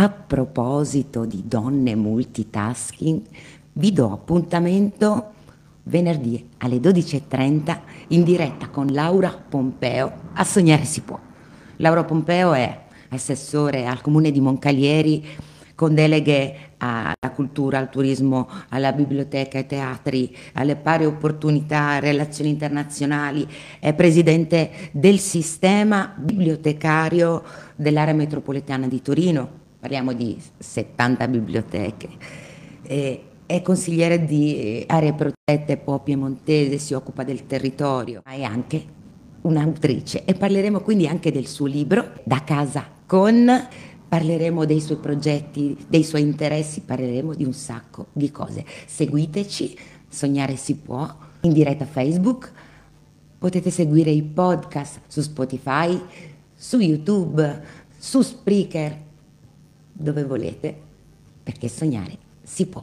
a proposito di donne multitasking, vi do appuntamento venerdì alle 12.30 in diretta con Laura Pompeo. A Sognare si può. Laura Pompeo è assessore al comune di Moncalieri con deleghe alla cultura, al turismo, alla biblioteca, ai teatri, alle pari opportunità, relazioni internazionali, è presidente del sistema bibliotecario dell'area metropolitana di Torino, parliamo di 70 biblioteche. E è consigliere di aree protette Po Piemontese, si occupa del territorio, ma è anche un'autrice e parleremo quindi anche del suo libro Da casa con parleremo dei suoi progetti, dei suoi interessi, parleremo di un sacco di cose. Seguiteci, Sognare si può, in diretta Facebook, potete seguire i podcast su Spotify, su YouTube, su Spreaker, dove volete, perché sognare si può.